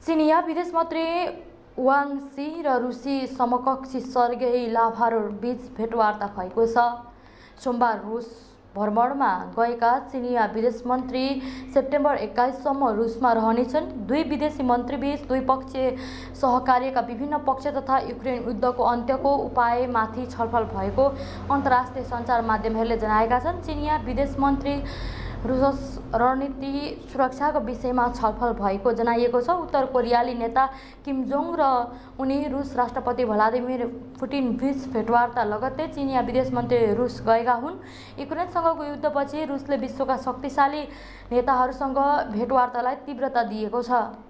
चिनिया विदेश मन्त्री वाङ सी र रुसी समकक्षी सर्गेई लाभारबीच भेटवार्ता भएको छ। सोमबार रुस भ्रमणमा गएका चिनिया विदेश मन्त्री सेप्टेम्बर एक्काइससम्म रुसमा रहनेछन्। दुई विदेशी मन्त्रीबीच द्विपक्षीय सहकार्यका विभिन्न पक्ष तथा युक्रेन युद्धको अन्त्यको उपायमाथि छलफल भएको अन्तर्राष्ट्रिय सञ्चार माध्यमहरूले जनाएका छन्। चिनिया विदेश मन्त्री रुस रणनीति सुरक्षाको विषयमा छलफल भएको जनाइएको छ। उत्तर कोरियाली नेता किम जोङ र उनी रुस राष्ट्रपति भ्लादिमिर पुटिन बिच भेटवार्ता लगत्तै चिनिया विदेश मन्त्री रुस गएका हुन्। युक्रेनसँगको युद्धपछि रुसले विश्वका शक्तिशाली नेताहरूसँग भेटवार्तालाई तीव्रता दिएको छ।